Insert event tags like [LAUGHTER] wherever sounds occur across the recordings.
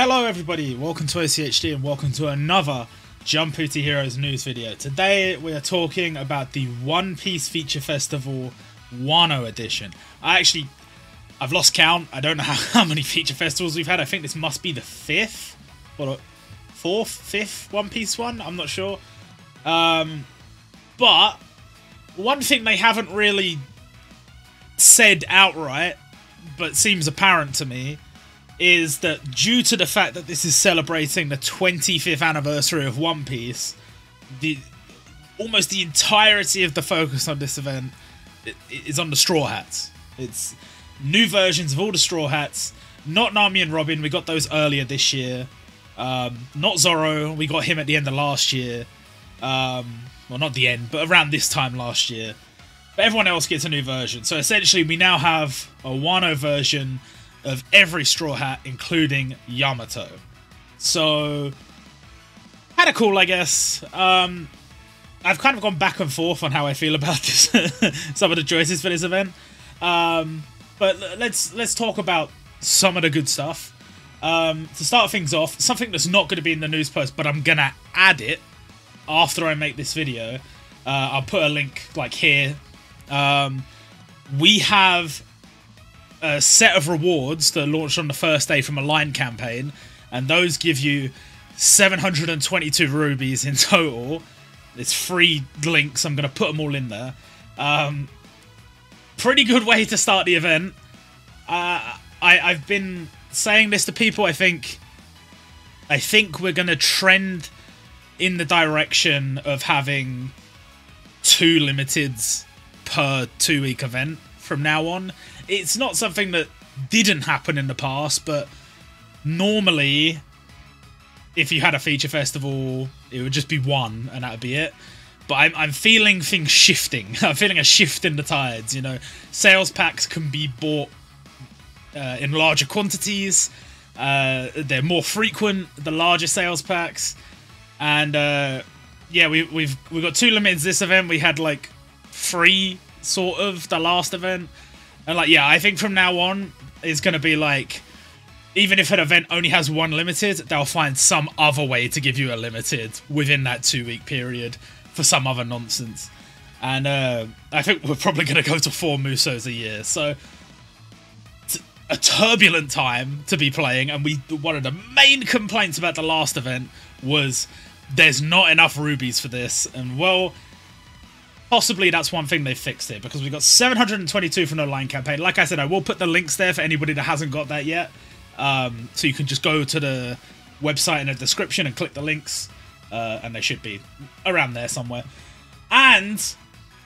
Hello everybody, welcome to OCHD and welcome to another Jumputi Heroes news video. Today we are talking about the One Piece Feature Festival Wano edition. I actually, I've lost count. I don't know [LAUGHS] how, how many feature festivals we've had. I think this must be the fifth, or fourth, fifth One Piece one. I'm not sure. Um, but one thing they haven't really said outright, but seems apparent to me, is that due to the fact that this is celebrating the 25th anniversary of One Piece, the almost the entirety of the focus on this event is on the Straw Hats. It's new versions of all the Straw Hats. Not Nami and Robin, we got those earlier this year. Um, not Zoro, we got him at the end of last year. Um, well, not the end, but around this time last year. But everyone else gets a new version. So essentially, we now have a Wano version of every Straw Hat, including Yamato. So, kind of cool, I guess. Um, I've kind of gone back and forth on how I feel about [LAUGHS] this, some of the choices for this event. Um, but let's let's talk about some of the good stuff. Um, to start things off, something that's not going to be in the news post, but I'm gonna add it after I make this video. Uh, I'll put a link like here. Um, we have a set of rewards that launched on the first day from a line campaign, and those give you 722 rubies in [LAUGHS] total. It's free links. I'm going to put them all in there. Um, pretty good way to start the event. Uh, I, I've been saying this to people. I think, I think we're going to trend in the direction of having two limiteds per two week event from now on. It's not something that didn't happen in the past, but normally, if you had a feature festival, it would just be one and that would be it. But I'm, I'm feeling things shifting. [LAUGHS] I'm feeling a shift in the tides. You know, sales packs can be bought uh, in larger quantities. Uh, they're more frequent. The larger sales packs, and uh, yeah, we, we've we've got two limits this event. We had like three sort of the last event. And like, yeah, I think from now on it's going to be like, even if an event only has one limited, they'll find some other way to give you a limited within that two week period for some other nonsense. And uh, I think we're probably going to go to four Musos a year. So a turbulent time to be playing. And we one of the main complaints about the last event was there's not enough rubies for this. And well, possibly that's one thing they fixed it because we got 722 from the line campaign. Like I said, I will put the links there for anybody that hasn't got that yet. Um, so you can just go to the website in the description and click the links, uh, and they should be around there somewhere. And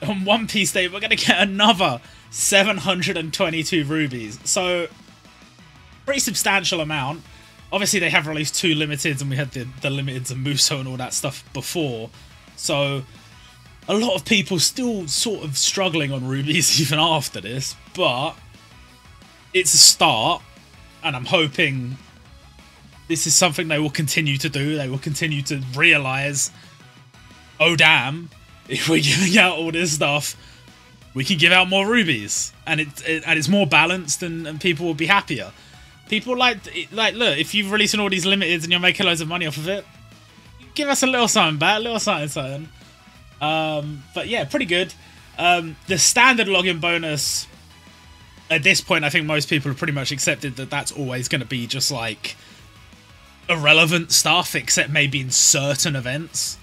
on [LAUGHS] One Piece Day, we're going to get another 722 rubies. So, pretty substantial amount. Obviously, they have released two limiteds, and we had the, the limiteds and Muso and all that stuff before. So, a lot of people still sort of struggling on rubies [LAUGHS] even after this, but it's a start, and I'm hoping this is something they will continue to do. They will continue to realize, oh damn, [LAUGHS] if we're giving out all this stuff, we can give out more rubies, and it, it and it's more balanced, and, and people will be happier. People like like look if you're releasing all these limiteds and you're making loads of money off of it, give us a little something back, a little something, something. Um, but yeah, pretty good. Um, the standard login bonus, at this point, I think most people have pretty much accepted that that's always going to be just like irrelevant stuff, except maybe in certain events.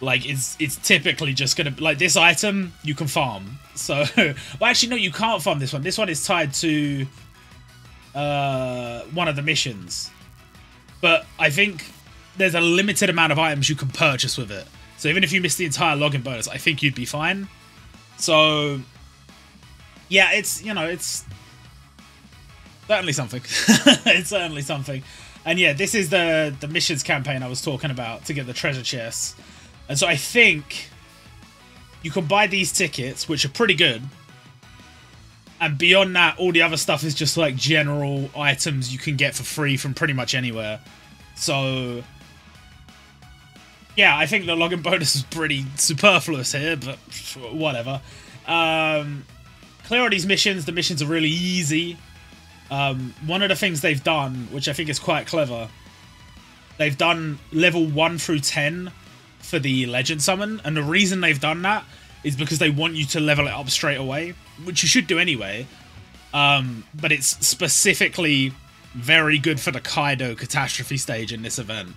Like it's it's typically just gonna like this item you can farm. [LAUGHS] So well actually no you can't farm this one. This one is tied to uh one of the missions. But I think there's a limited amount of items you can purchase with it. So even if you miss the entire login bonus, I think you'd be fine. So yeah, it's you know, it's certainly something. [LAUGHS] it's certainly something. And yeah, this is the the missions campaign I was talking about to get the treasure chests. And so I think you can buy these tickets, which are pretty good. And beyond that, all the other stuff is just like general items you can get for free from pretty much anywhere. So yeah, I think the login bonus is pretty superfluous here, but whatever. Um, clear all these missions. The missions are really easy. Um, one of the things they've done, which I think is quite clever, they've done level 1 through 10 for the legend summon and the reason they've done that is because they want you to level it up straight away which you should do anyway um, but it's specifically very good for the kaido catastrophe stage in this event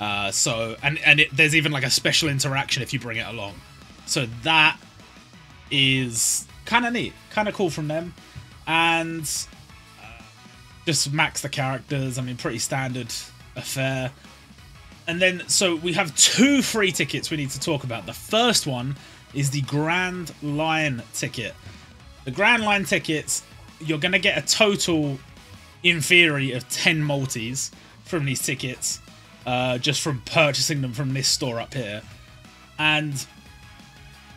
uh, so and and it, there's even like a special interaction if you bring it along so that is kind of neat kind of cool from them and uh, just max the characters i mean pretty standard affair and then, so we have two free tickets we need to talk about. The first one is the Grand Line ticket. The Grand Line tickets, you're going to get a total, in theory, of 10 multis from these tickets, uh, just from purchasing them from this store up here. And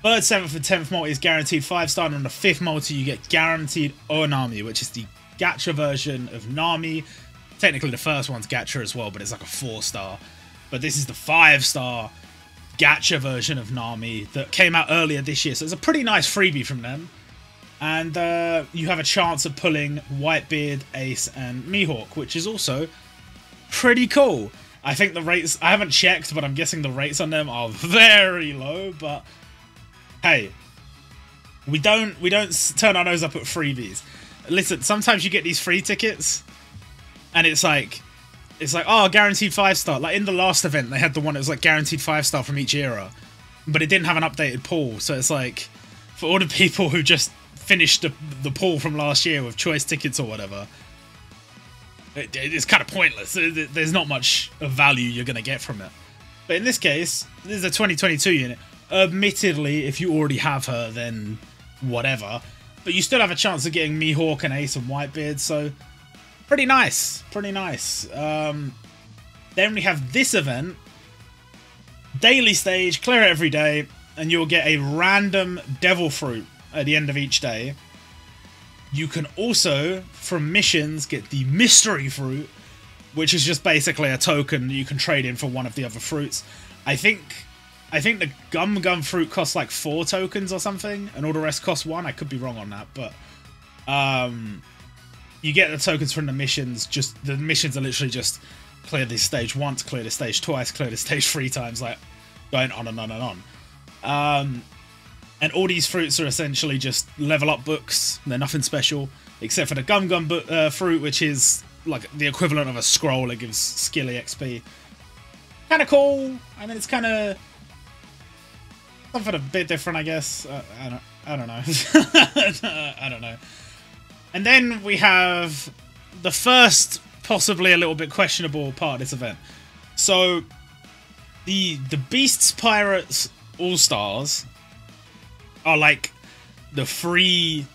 third, seventh, and tenth multi is guaranteed five star, and on the fifth multi, you get guaranteed Onami, which is the gacha version of Nami. Technically, the first one's gacha as well, but it's like a four star but this is the five star gacha version of Nami that came out earlier this year. So it's a pretty nice freebie from them. And uh, you have a chance of pulling Whitebeard, Ace, and Mihawk, which is also pretty cool. I think the rates, I haven't checked, but I'm guessing the rates on them are [LAUGHS] very low. But hey, we don't we don't turn our nose up at freebies. Listen, sometimes you get these free tickets, and it's like it's like oh guaranteed five star like in the last event they had the one that was like guaranteed five star from each era but it didn't have an updated pool so it's like for all the [LAUGHS] people who just finished the, the pool from last year with choice tickets or whatever it, it's kind of pointless there's not much of value you're going to get from it but in this case this is a 2022 unit admittedly if you already have her then whatever but you still have a chance of getting Mihawk and Ace and Whitebeard so pretty nice. Pretty nice. Um, then we have this event. Daily stage, clear it every day, and you'll get a random devil fruit at the end of each day. You can also, from missions, get the mystery fruit, which is just basically a token you can trade in for one of the other fruits. I think I think the gum gum fruit costs like four tokens or something, and all the rest cost one. I could be wrong on that, but um, you get the tokens from the missions. Just the missions are literally just clear this stage once, clear this stage twice, clear this stage three times, like going on and on and on. Um, and all these fruits are essentially just level up books. They're nothing special except for the Gum Gum uh, fruit, which is like the equivalent of a scroll. It gives Skilly XP. Kind of cool. I mean, it's kind of something a bit different, I guess. Uh, I don't. I don't know. [LAUGHS] I don't know. And then we have the first, possibly a little bit questionable part of this event. So, the the Beasts Pirates All Stars are like the free,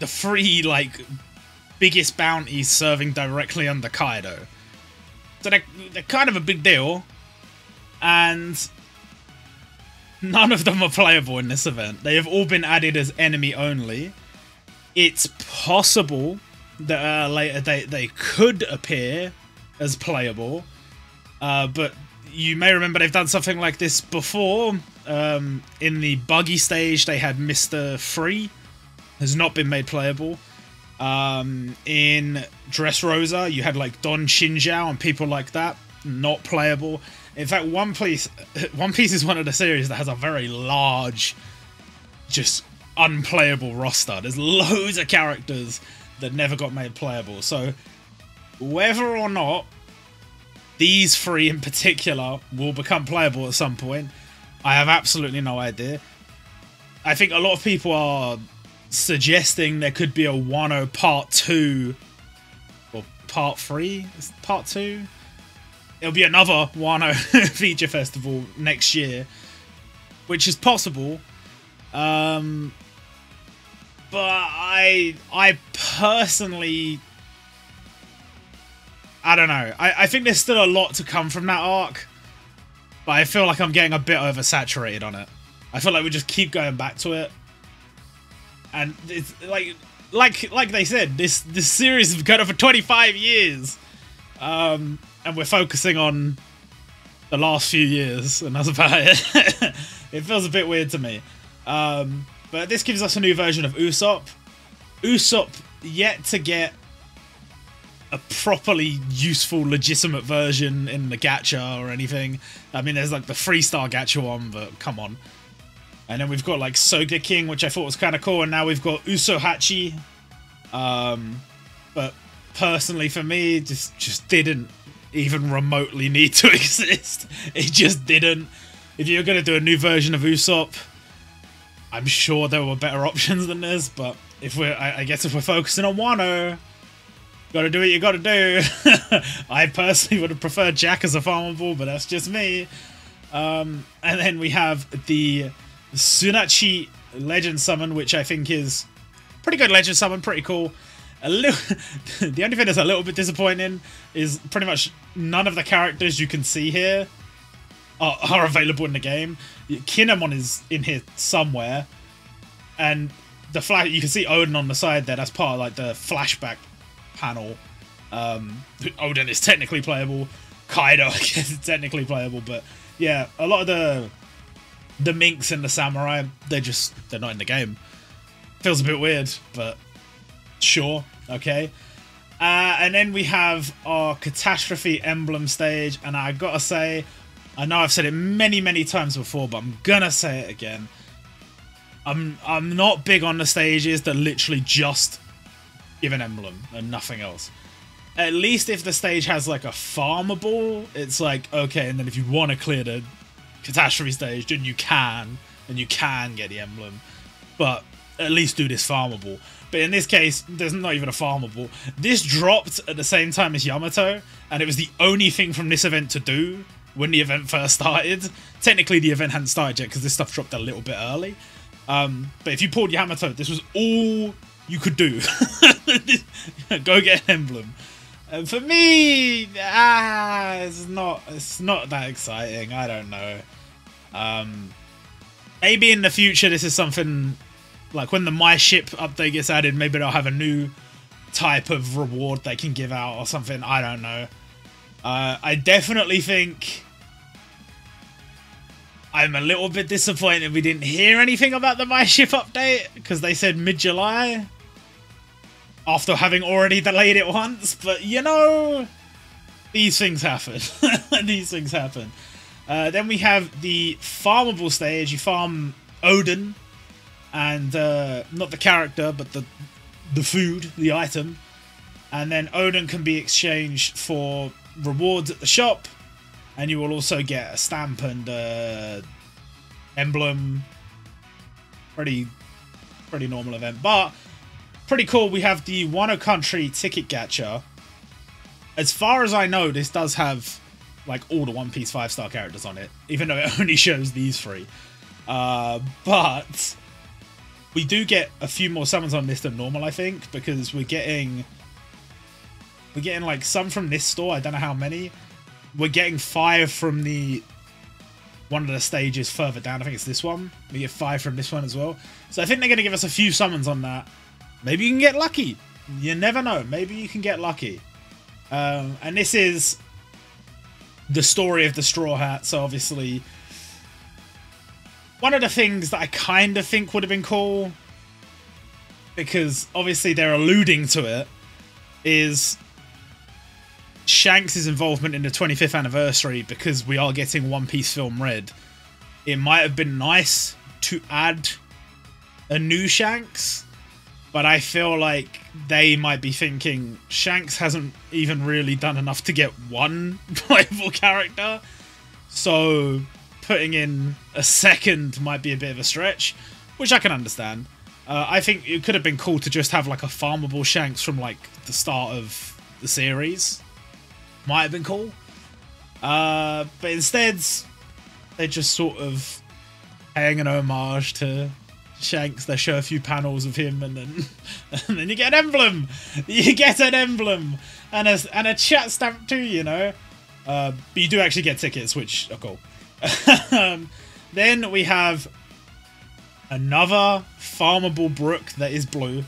the free like biggest bounties serving directly under Kaido. So they're, they're kind of a big deal, and none of them are playable in this event. They have all been added as enemy only it's possible that at a later date they could appear as playable, uh, but you may remember they've done something like this before. Um, in the buggy stage, they had Mister Free, has not been made playable. Um, in Dressrosa, you had like Don Chinjao and people like that, not playable. In fact, One Piece, [LAUGHS] One Piece is one of the series that has a very large, just unplayable roster. There's loads of characters that never got made playable. So whether or not these three in particular will become playable at some point, I have absolutely no idea. I think a lot of people are suggesting there could be a Wano Part 2 or Part 3? Part 2? It'll be another Wano [LAUGHS] feature festival next year, which is possible. Um, but I I personally I don't know. I, I think there's still a lot to come from that arc. But I feel like I'm getting a bit oversaturated on it. I feel like we just keep going back to it. And it's like like like they said, this this series has gone on for 25 years. Um, and we're focusing on the last few years, and that's about it. [LAUGHS] it feels a bit weird to me. Um, but this gives us a new version of Usopp. Usopp yet to get a properly useful, legitimate version in the gacha or anything. I mean, there's like the freestyle gacha one, but come on. And then we've got like Sogeking, which I thought was kind of cool, and now we've got Usohachi. Um, but personally, for me, just just didn't even remotely need to [LAUGHS] exist. It just didn't. If you're gonna do a new version of Usopp, I'm sure there were better [LAUGHS] options than this. But if we're, I, I guess if we're focusing on Wano, gotta do what you gotta do. [LAUGHS] I personally would have preferred Jack as a farmable, but that's just me. Um, and then we have the Tsunachi Legend Summon, which I think is pretty good Legend Summon, pretty cool. A little, [LAUGHS] the only thing that's a little bit disappointing is pretty much none of the characters you can see here are, are available in the game. Kinemon is in here somewhere, and the flash you can see Oden on the side there. That's part of like the flashback panel. Um, Oden is technically playable. Kaido [LAUGHS] is technically playable, but yeah, a lot of the the minks and the samurai they're just they're not in the game. Feels a bit weird, but sure, okay. Uh, and then we have our catastrophe emblem stage, and I gotta say, I know I've said it many, many times before, but I'm gonna say it again. I'm I'm not big on the stages that literally just give an emblem and nothing else. At least if the stage has like a farmable, it's like okay, and then if you want to clear the catastrophe stage, then you can, and you can get the emblem. But at least do this farmable. But in this case, there's not even a farmable. This dropped at the same time as Yamato, and it was the only thing from this event to do when the event first [LAUGHS] started. Technically, the event hadn't started yet because this stuff dropped a little bit early. Um, but if you pulled Yamato, this was all you could do. [LAUGHS] Go get an emblem. And for me, ah, it's not it's not that exciting. I don't know. Um, maybe in the future this is something like when the My Ship update gets added, maybe they'll have a new type of reward they can give out or something. I don't know. Uh, I definitely think I'm a little bit disappointed we didn't hear anything about the My Ship update because they said mid-July after having already delayed it once. But you know, these things happen. [LAUGHS] these things happen. Uh, then we have the farmable stage. You farm Oden, and uh, not the character, but the the food, the item. And then Oden can be exchanged for rewards at the shop, and you will also get a stamp and uh, emblem. Pretty, pretty normal event, but pretty cool. We have the Wano Country ticket gacha. As far as I know, this does have like all the One Piece five star characters on it, even though it [LAUGHS] only shows these three. Uh, but we do get a few more summons on this than normal, I think, because we're getting we're getting like some from this store. I don't know how many. We're getting five from the one of the stages further down. I think it's this one. We get five from this one as well. So I think they're going to give us a few summons on that. Maybe you can get lucky. You never know. Maybe you can get lucky. Um, and this is the story of the Straw Hat. So obviously, one of the things that I kind of think would have been cool, because obviously they're alluding to it, is Shanks' involvement in the 25th anniversary because we are getting One Piece Film Red. It might have been nice to add a new Shanks, but I feel like they might be thinking Shanks hasn't even really done enough to get one [LAUGHS] playable character, so putting in a second might be a bit of a stretch, which I can understand. Uh, I think it could have been cool to just have like a farmable Shanks from like the start of the series might have been cool. Uh, but instead, they're just sort of paying an homage to Shanks. They show a few panels of him, and then [LAUGHS] and then you get an emblem. You get an emblem and a and a chat stamp too. You know, uh, but you do actually get tickets, which are cool. [LAUGHS] um, then we have another farmable brook that is blue,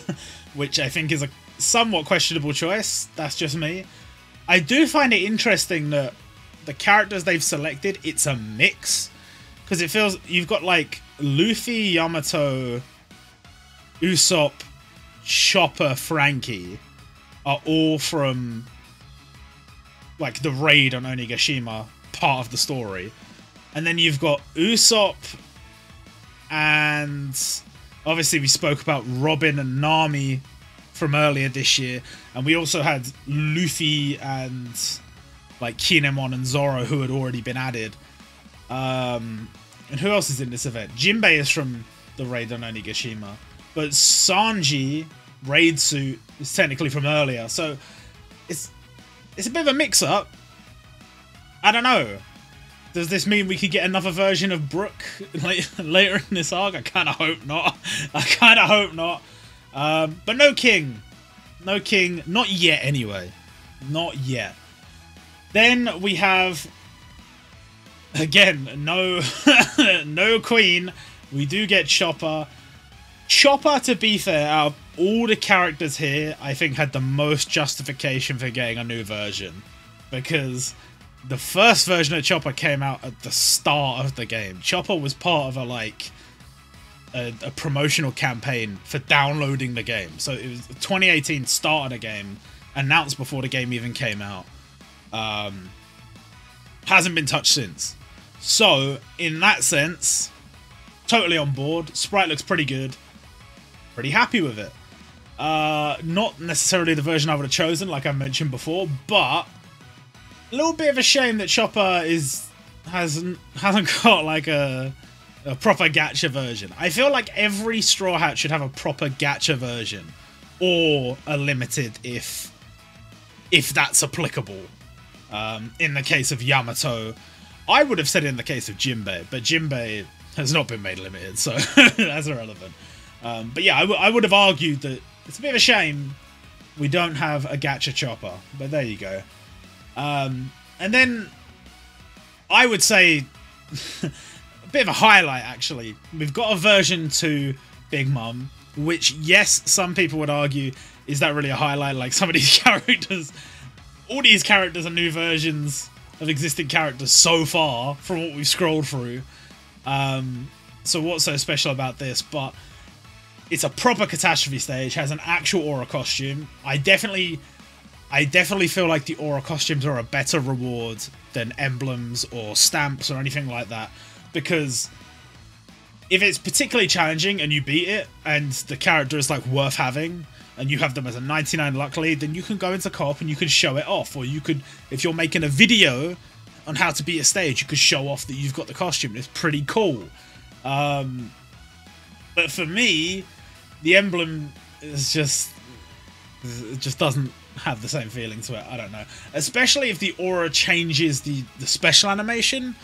[LAUGHS] which I think is a somewhat questionable choice. That's just me. I do find it interesting that the characters they've selected, it's a mix. Because it feels you've got like Luffy, Yamato, Usopp, Chopper, Franky are all from like the raid on Onigashima part of the story. And then you've got Usopp and obviously we spoke about Robin and Nami from earlier this year. And we also had Luffy and like Kinemon and Zoro who had already been added. Um, and who else is in this event? Jinbei is from the raid on Onigashima. But Sanji, raid suit, is technically from earlier. So it's it's a bit of a mix up. I don't know. Does this mean we could get another version of Brook [LAUGHS] later in this arc? I kind of hope not. [LAUGHS] I kind of hope not. Um, but no King. No King. Not yet, anyway. Not yet. Then we have again no [LAUGHS] no Queen. We do get Chopper. Chopper, to be fair, out of all the characters here, I think had the most justification for getting a new version. Because the first version of Chopper came out at the start of the game. Chopper was part of a like a, a promotional campaign for downloading the game. So it was 2018 started a game, announced before the game even came out. Um, hasn't been touched since. So in that sense, totally on board. Sprite looks pretty good. Pretty happy with it. Uh, not necessarily the version I would have chosen, like I mentioned before, but a little bit of a shame that Chopper is hasn't [LAUGHS] hasn't got like a a proper gacha version. I feel like every Straw Hat should have a proper gacha version, or a limited if if that's applicable. Um, in the case of Yamato, I would have said in the case of Jinbei, but Jinbei has not been made limited, so [LAUGHS] that's irrelevant. Um, but yeah, I, would have argued that it's a bit of a shame we don't have a gacha chopper, but there you go. Um, and then I would say [LAUGHS] a bit of a highlight actually. We've got a version to Big Mom, which yes, some people would argue is that really a highlight? Like some of these [LAUGHS] characters, all these characters are new versions of existing characters so far from what we've scrolled through. Um, so what's so special about this? But it's a proper catastrophe stage, has an actual aura costume. I definitely I definitely feel like the aura costumes are a better reward than emblems or stamps or anything like that. Because if it's particularly challenging and you beat it and the character is like worth having and you have them as a 99 luck lead, then you can go into co-op and you can show it off. Or you could, if you're making a video on how to beat a stage, you could show off that you've got the costume. It's pretty cool. Um, but for me, the emblem is just it just doesn't have the same feeling to it. I don't know, especially if the aura changes the the special animation.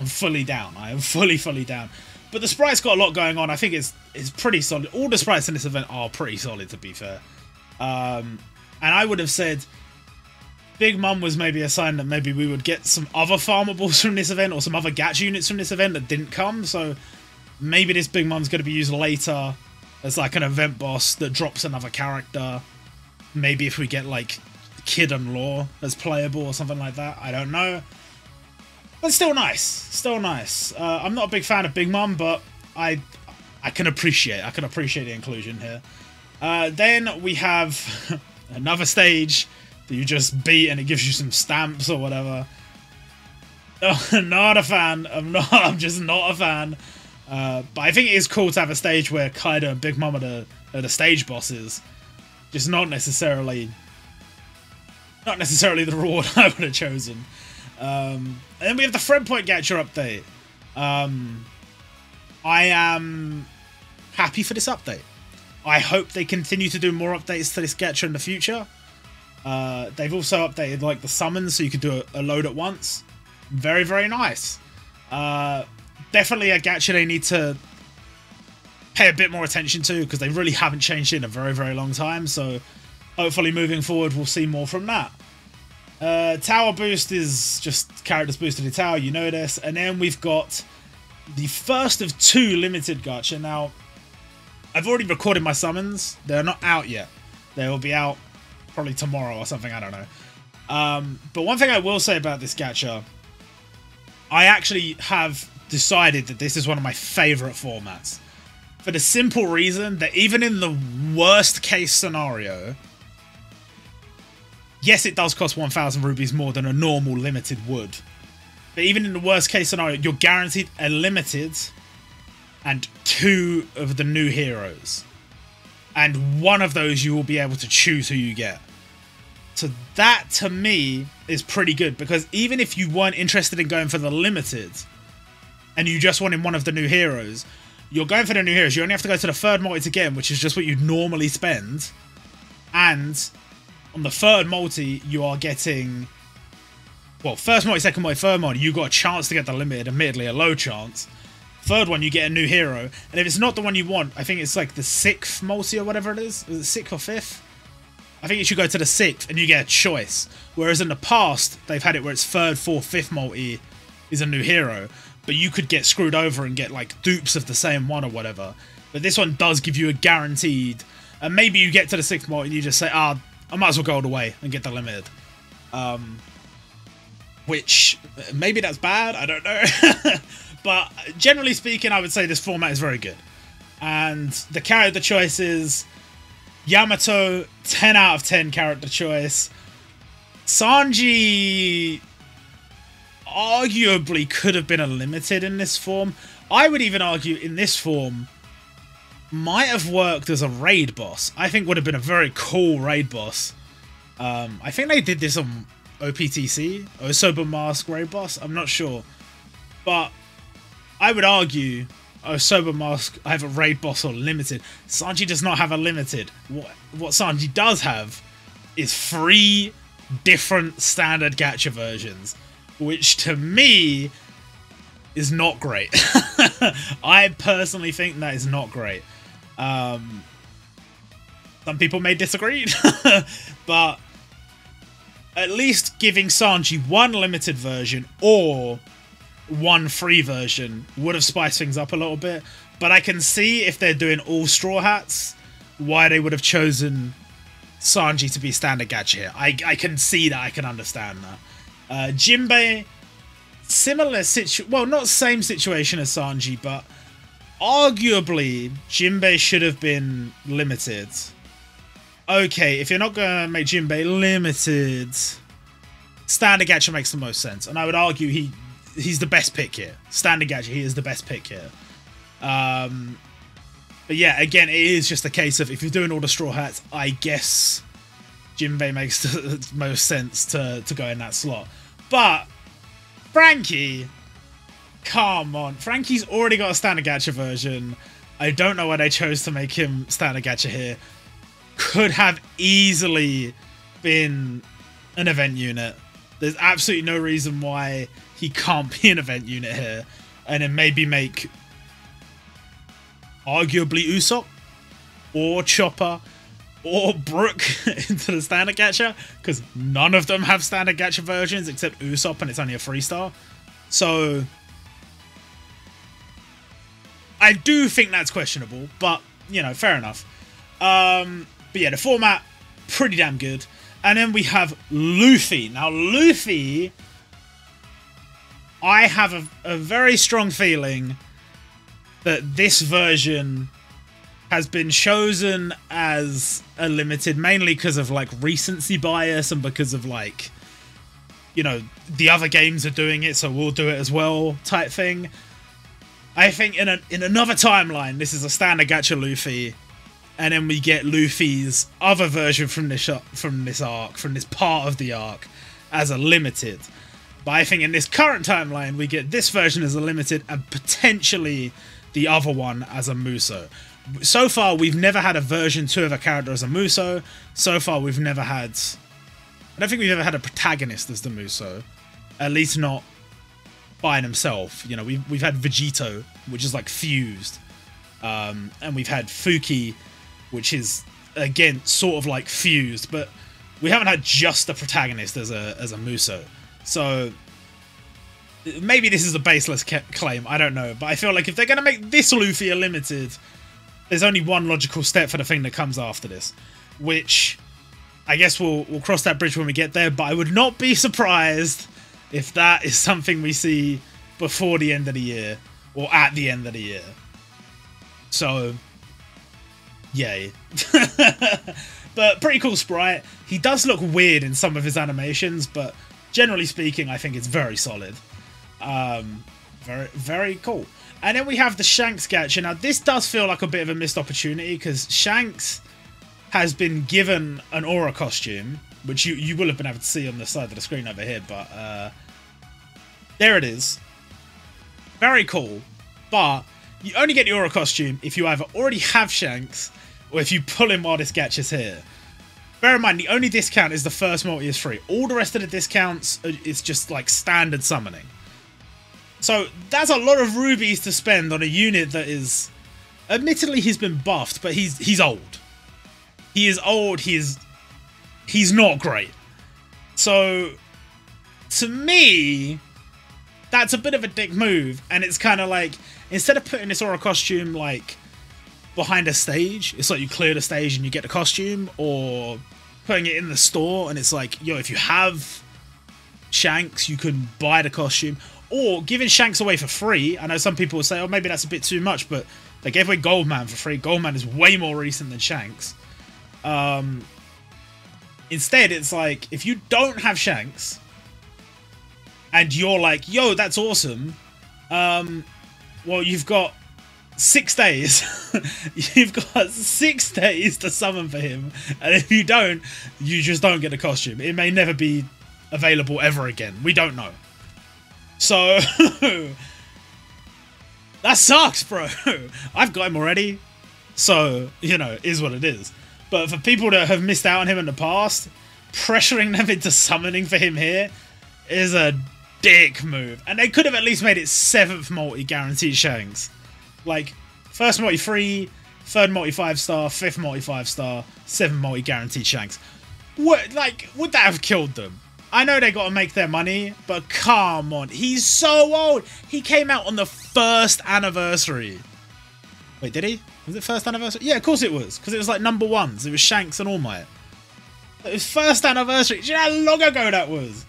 I'm fully down. I am fully fully down. But the sprite's got a lot going on. I think it's it's pretty solid. All the sprites in this event are pretty solid, to be fair. Um, and I would have said Big Mom was maybe a sign that maybe we would get some other farmables [LAUGHS] from this event or some other gacha units from this event that didn't come. So maybe this Big Mom's going to be used later as like an event boss that drops another character. Maybe if we get like Kid and Law as playable or something like that. I don't know. But still nice. Still nice. Uh, I'm not a big fan of Big Mom, but I I can appreciate I can appreciate the inclusion here. Uh, then we have [LAUGHS] another stage that you just beat and it gives you some stamps or whatever. [LAUGHS] Oh, not a fan. I'm not. [LAUGHS] I'm just not a fan. Uh, but I think it is cool to have a stage where Kaido and Big Mom are the, are the stage bosses. Just not necessarily not necessarily the reward I would have chosen. Um, and then we have the friend point gacha update. Um, I am happy for this update. I hope they continue to do more updates to this gacha in the future. Uh, they've also updated like the summons so you can do a, a load at once. Very, very nice. Uh, definitely a gacha they need to pay a bit more attention to because they really haven't changed it in a very, very long time. So hopefully moving forward, we'll see more from that. Uh, tower boost is just characters boosted to tower, you know this. And then we've got the first of two limited gacha. Now, I've already recorded my summons. They're not out yet. They will be out probably tomorrow or something, I don't know. Um, but one thing I will say about this gacha, I actually have decided that this is one of my favorite formats. For the simple reason that even in the worst case scenario, yes, it does cost 1,000 rubies more than a normal limited would. But even in the worst case scenario, you're guaranteed a limited and two of the new heroes. And one of those you will be able to choose who you get. So that to me is pretty good because even if you weren't interested in going for the limited and you just wanted one of the new heroes, you're going for the new heroes. You only have to go to the third multi again, which is just what you'd normally spend. And on the third multi, you are getting well, first multi, second multi, third multi, you got a chance to get the limited, admittedly a low chance. Third one, you get a new hero, and if it's not the one you want, I think it's like the sixth multi or whatever it is. Is it sixth or fifth? I think you should go to the sixth and you get a choice. Whereas in the past, they've had it where it's third, fourth, fifth multi is a new hero, but you could get screwed over and get like dupes of the same one or whatever. But this one does give you a guaranteed, and maybe you get to the sixth multi and you just say, ah, I might as well go all the way and get the limited. Um, which maybe that's bad, I don't know. [LAUGHS] but generally speaking, I would say this format is very good. And the character choices Yamato, 10 out of 10 character choice. Sanji arguably could have been a limited in this form. I would even argue in this form might have worked as a raid boss. I think would have been a very cool raid boss. Um, I think they did this on OPTC, Osoba Mask Raid Boss. I'm not sure, but I would argue Osoba Mask I have a Raid Boss or Limited. Sanji does not have a Limited. What what Sanji does have is three different standard gacha versions, which to me is not great. [LAUGHS] I personally think that is not great. Um, some people may disagree, [LAUGHS] but at least giving Sanji one limited version or one free version would have spiced things up a little bit. But I can see if they're doing all Straw Hats, why they would have chosen Sanji to be standard gacha here. I, I can see that, I can understand that. Uh, Jinbei, similar situation, well, not same situation as Sanji, but arguably Jinbei should have been limited okay, if you're not going to make Jinbei limited, Standard Gacha makes the most sense. And I would argue he he's the best pick here. Standard Gacha, he is the best pick here. Um, but yeah, again, it is just a case of if you're doing all the Straw Hats, I guess Jinbei makes [LAUGHS] the most sense to, to go in that slot. But Franky, come on. Franky's already got a Standard Gacha version. I don't know why they chose to make him Standard Gacha here could have easily been an event unit. There's absolutely no reason why he can't be an event unit here. And then maybe make arguably Usopp or Chopper or Brook [LAUGHS] into the standard gacha because none of them have standard gacha versions except Usopp and it's only a three star. So I do think that's questionable, but you know, fair enough. Um, but yeah, the format, pretty damn good. And then we have Luffy. Now, Luffy, I have a, a very strong feeling that this version has been chosen as a limited mainly because of like recency bias and because of like you know the other games are doing it so we'll do it as well type thing i think in a, in another timeline this is a standard gacha luffy and then we get Luffy's other version from this from this arc, from this part of the arc, as a limited. But I think in this current timeline, we get this version as a limited and potentially the other one as a Muso. So far, we've never had a version 2 of a character as a Muso. So far, we've never had... I don't think we've ever had a protagonist as the Muso. At least not by himself. You know, we've, we've had Vegito, which is like fused. Um, and we've had Fuki, which is again sort of like fused, but we haven't had just the protagonist as a as a Muso. So maybe this is a baseless claim. I don't know, but I feel like if they're gonna make this Luffy a limited, there's only one logical step for the thing that comes after this, which I guess we'll we'll cross that bridge when we get there. But I would not be surprised if that is something we see before the end of the year or at the end of the year. So Yay. [LAUGHS] But pretty cool sprite. He does look weird in some of his animations, but generally speaking, I think it's very solid. Um, very, very cool. And then we have the Shanks gacha. Now, this does feel like a bit of a missed opportunity because Shanks has been given an aura costume, which you, you will have been able to see on the side of the screen over here, but uh, there it is. Very cool, but you only get the aura costume if you either already have Shanks or if you pull him while this gacha's here. Bear in mind, the only discount is the first multi is free. All the rest of the discounts is just like standard summoning. So that's a lot of rubies to spend on a unit that is, admittedly, he's been buffed, but he's he's old. He is old. He is he's not great. So to me, that's a bit of a dick move, and it's kind of like instead of putting this aura costume like behind a stage, it's like you clear the stage and you get the costume, or putting it in the store and it's like, yo, if you have Shanks, you can buy the costume, or giving Shanks away for free. I know some people will say, oh, maybe that's a bit too much, but they gave away Goldman for free. Goldman is way more recent than Shanks. Um, instead, it's like if you don't have Shanks and you're like, yo, that's awesome. Um, well, you've got six days. [LAUGHS] you've got six days to summon for him, and if you don't, you just don't get a costume. It may never be available ever again. We don't know. So [LAUGHS] that sucks, bro. [LAUGHS] I've got him already, so you know, is what it is. But for people that have missed out on him in the past, pressuring them [LAUGHS] into summoning for him here is a dick move. And they could have at least made it seventh multi guaranteed Shanks. Like, first multi free, third multi five star, fifth multi five star, seventh multi guaranteed Shanks. What, like, would that have killed them? I know they got to make their money, but come on. He's so old. He came out on the first anniversary. Wait, did he? Was it first anniversary? Yeah, of course it was. Because it was like number ones. It was Shanks and All Might. It was first anniversary. Do you know how long ago that was?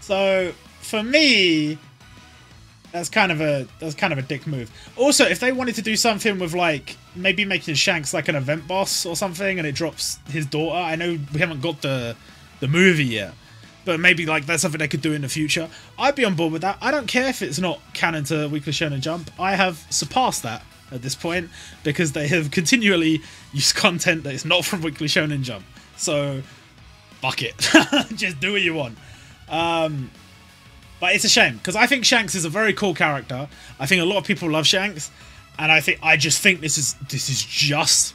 So, for me, that's kind of a that's kind of a dick move. Also, if they wanted to do something with like maybe making Shanks like an event boss or something, and it drops his daughter. I know we haven't got the the movie yet, but maybe like that's something they could do in the future. I'd be on board with that. I don't care if it's not canon to Weekly Shonen Jump. I have surpassed that at this point because they have continually used content that is not from Weekly Shonen Jump. So fuck it, [LAUGHS] just do what you want. Um, but it's a shame because I think Shanks is a very cool character. I think a lot of people love Shanks, and I think I just think this is this is just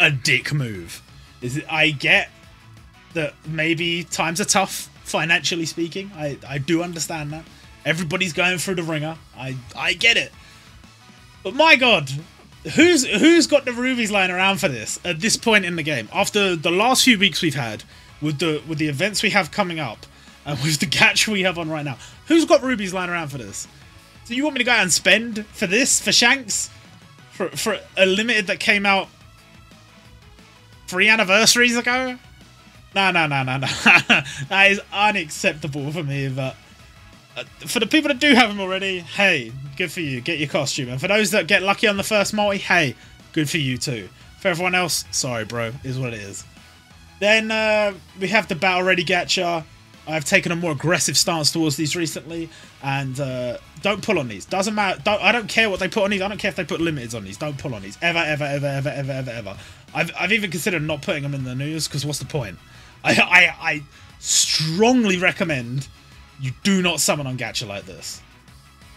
a dick move. Is it? I get that maybe times are tough financially speaking. I I do understand that. Everybody's going through the ringer. I I get it. But my god, who's who's got the rubies lying around for this at this point in the game? After the last few weeks we've had with the with the events we have coming up and [LAUGHS] with the catch we have on right now, who's got rubies lying around for this? So you want me to go out and spend for this for Shanks for for a limited that came out three anniversaries ago? No, no, no, no, no. [LAUGHS] that is unacceptable for me. But for the people that do have them already, hey, good for you. Get your costume. And for those that get lucky on the first multi, hey, good for you too. For everyone else, sorry, bro, is what it is. Then uh, we have the Battle Ready Gacha. I've taken a more aggressive stance towards these recently, and uh, don't pull on these. Doesn't matter. Don't, I don't care what they put on these. I don't care if they put limiteds on these. Don't pull on these ever, ever, ever, ever, ever, ever, ever. I've I've even considered not putting them in the news because what's the point? [LAUGHS] I, I I strongly recommend you do not summon on gacha like this.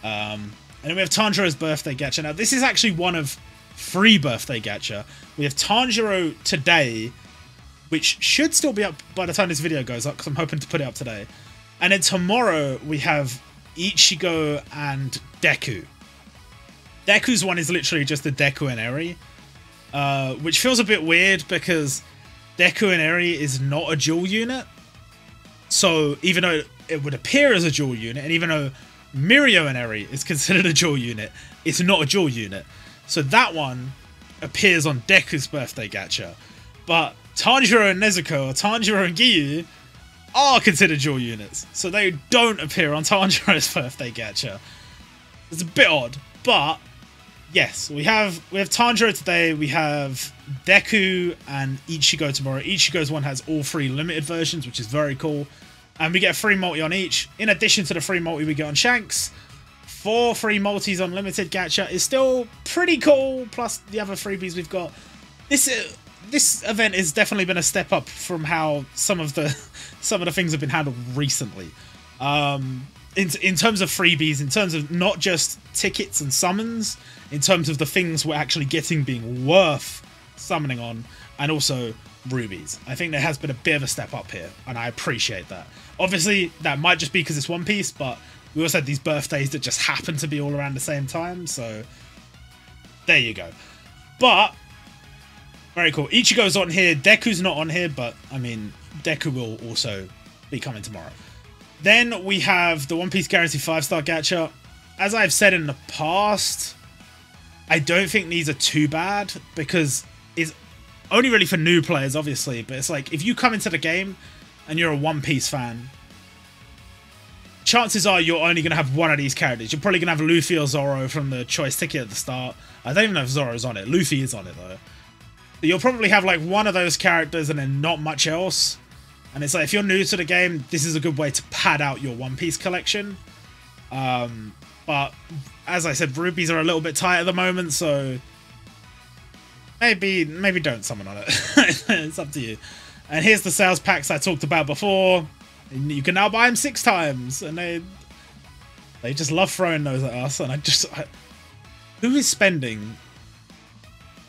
Um, and then we have Tanjiro's birthday gacha. Now this is actually one of three birthday gacha. We have Tanjiro today which should still be up by the time this video goes up because I'm hoping to put it up today. And then tomorrow we have Ichigo and Deku. Deku's one is literally just the Deku and Eri, uh, which feels a bit weird because Deku and Eri is not a dual unit. So even though it would appear as a dual unit, and even though Mirio and Eri is considered a dual unit, it's not a dual unit. So that one appears on Deku's birthday gacha. But Tanjiro and Nezuko, or Tanjiro and Giyu, are considered dual units, so they don't appear on Tanjiro's [LAUGHS] birthday gacha. It's a bit odd, but yes, we have we have Tanjiro today. We have Deku and Ichigo tomorrow. Ichigo's one has all three limited versions, which is very cool. And we get a free multi on each. In addition to the free multi we get on Shanks, four free multis on limited gacha is still pretty cool. Plus the other freebies we've got. This uh, this event has definitely been a step up from how some of the [LAUGHS] some of the things have been handled recently. Um, in in terms of freebies, in terms of not just tickets and summons, in terms of the things we're actually getting being worth summoning on, and also rubies. I think there has been a bit of a step up here, and I appreciate that. Obviously, that might just be because it's One Piece, but we also had these birthdays that just happen to be all around the same time, so there you go. But very cool. Ichigo's on here. Deku's not on here, but I mean, Deku will also be coming tomorrow. Then we have the One Piece Guarantee 5 star gacha. As I've said in the past, I don't think these are too bad because it's only really for new players, obviously. But it's like if you come into the game and you're a One Piece fan, chances are you're only going to have one of these characters. You're probably going to have Luffy or Zoro from the choice ticket at the start. I don't even know if Zoro's on it. Luffy is on it though. You'll probably have like one of those characters and then not much else. And it's like if you're new to the game, this is a good way to pad out your One Piece collection. Um, but as I said, rubies are a little bit tight at the moment, so maybe maybe don't summon on it. [LAUGHS] it's up to you. And here's the sales packs I talked about before. You can now buy them six times, and they they just love throwing those at us. And I just I, who is spending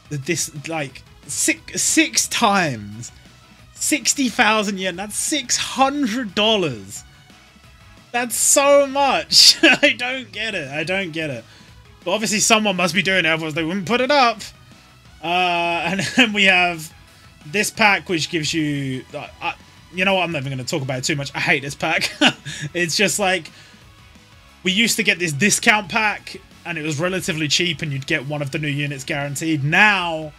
this like six six times sixty thousand yen? That's six hundred dollars. That's so much. [LAUGHS] I don't get it. I don't get it. But obviously someone must be doing it, otherwise they wouldn't put it up. Uh, [LAUGHS] and then we have this pack, which gives you... Uh, uh, you know what? I'm not even going to talk about it too much. I hate this pack. [LAUGHS] it's just like... We used to get this discount pack, and it was relatively cheap, and you'd get one of the new units guaranteed. Now...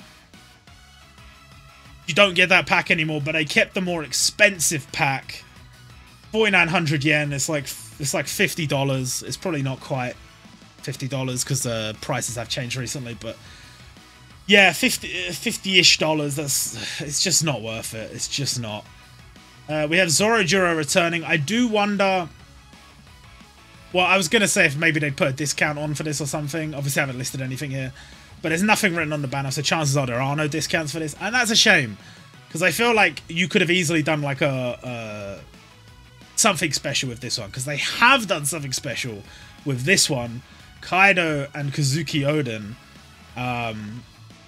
You don't get that pack anymore, but I kept the more expensive pack. 4900 yen it's like it's like $50 it's probably not quite $50 because the prices have changed recently but yeah 50 50-ish dollars that's it's just not worth it. It's just not. Uh, we have Zorojuro returning. I do wonder well I was gonna say if maybe they'd put a discount on for this or something. Obviously I haven't listed anything here but there's nothing written on the banner so chances are there are no discounts for this and that's a shame because I feel like you could have easily done like a, a something special with this one because they have done something special with this one. Kaido and Kozuki Oden. Um,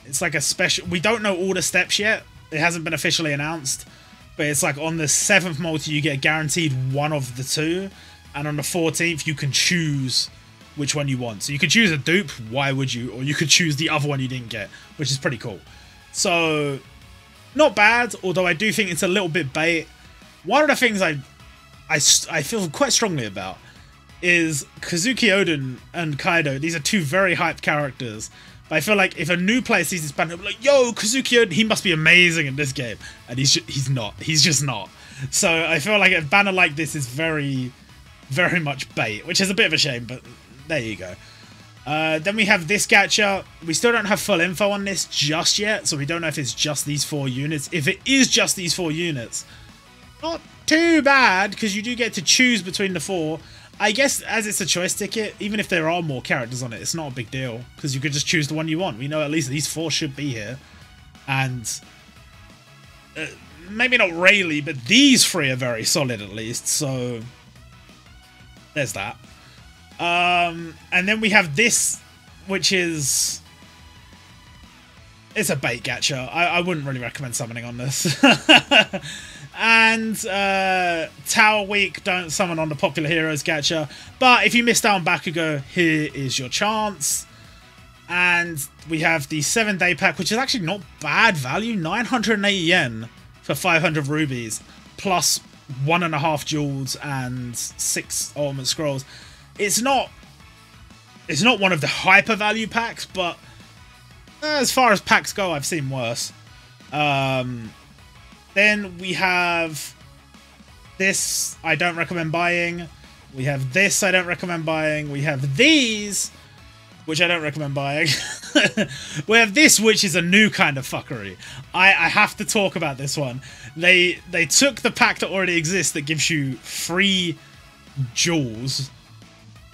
it's like a special. We don't know all the steps yet. It hasn't been officially announced, but it's like on the seventh multi you get guaranteed one of the two, and on the fourteenth you can choose which one you want. So you could choose a dupe. Why would you? Or you could choose the other one you didn't get, which is pretty cool. So not bad. Although I do think it's a little bit bait. One of the things I I, I feel quite strongly about is Kozuki Oden and Kaido. These are two very hyped characters. But I feel like if a new player sees this banner, like, yo, Kozuki Oden, he must be amazing in this game. And he's he's not. He's just not. So I feel like a banner like this is very, very much bait, which is a bit of a shame, but there you go. Uh, then we have this gacha. We still don't have full info on this just yet, so we don't know if it's just these four units. If it is just these four units, not too bad because you do get to choose between the four. I guess as it's a choice ticket, even if there are more characters on it, it's not a big deal because you could just choose the one you want. We know at least these four should be here, and uh, maybe not Rayleigh, but these three are very solid at least. So there's that. Um, and then we have this, which is it's a bait gacha. I, I wouldn't really recommend summoning on this. [LAUGHS] and uh, Tower Week don't summon on the popular heroes gacha. But if you missed out on Bakugo, here is your chance. And we have the 7 day pack, which is actually not bad value 980 yen for 500 rubies, plus one and a half jewels and six ultimate scrolls. It's not. It's not one of the hyper value packs, but as far as packs go, I've seen worse. Um, then we have this I don't recommend buying. We have this I don't recommend buying. We have these which I don't recommend buying. [LAUGHS] we have this, which is a new kind of fuckery. I, I have to talk about this one. They they took the pack that already exists that gives you free jewels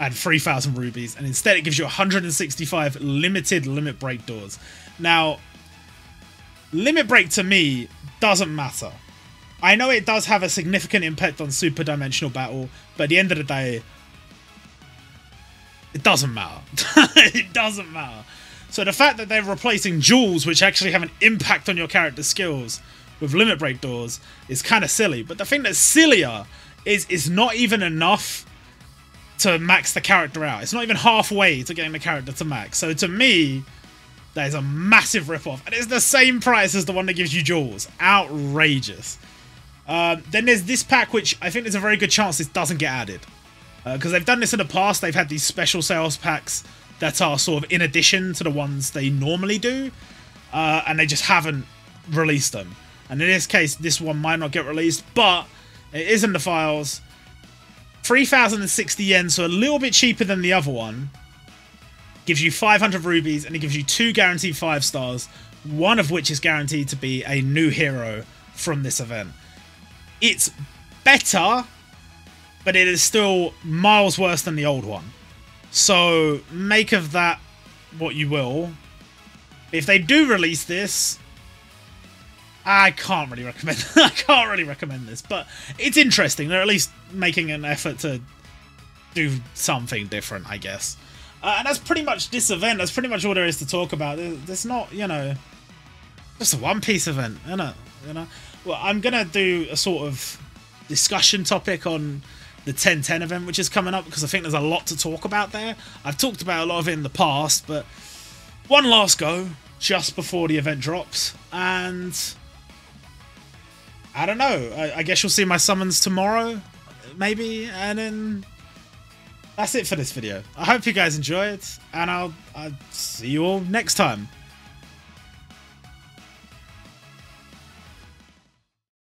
and 3,000 rubies, and instead it gives you 165 limited limit break doors. Now, limit break to me doesn't matter. I know it does have a significant impact on super dimensional battle, but at the end of the day, it doesn't matter. [LAUGHS] it doesn't matter. So the fact that they're replacing jewels, which actually have an impact on your character's skills, with limit break doors is kind of silly. But the thing that's sillier is is not even enough to max the character out. It's not even halfway to getting the character to max. So to me, that is a massive ripoff. And it's the same price as the one that gives you jewels. Outrageous. Um, then there's this pack, which I think there's a very good chance this doesn't get added. Because uh, they've done this in the past. They've had these special sales packs that are sort of in addition to the ones they normally do. Uh, and they just haven't released them. And in this case, this one might not get released, but it is in the files. 3,060 yen, so a little bit cheaper than the other one. Gives you 500 rubies, and it gives you two guaranteed 5 stars, one of which is guaranteed to be a new hero from this event. It's better but it is still miles worse than the old one. So make of that what you will. If they do release this, I can't really recommend. [LAUGHS] I can't really recommend this, but it's interesting. They're at least making an effort to do something different, I guess. Uh, and that's pretty much this event. That's pretty much all there is to talk about. There's not, you know, just a One Piece event, you know. You know. Well, I'm gonna do a sort of discussion topic on the 1010 event, which is coming up, because I think there's a lot to talk about there. I've talked about a lot of it in the past, but one last go just before the event drops, and I don't know. I, I guess you'll see my summons tomorrow, maybe, and then that's it for this video. I hope you guys enjoy it, and I'll, I'll see you all next time.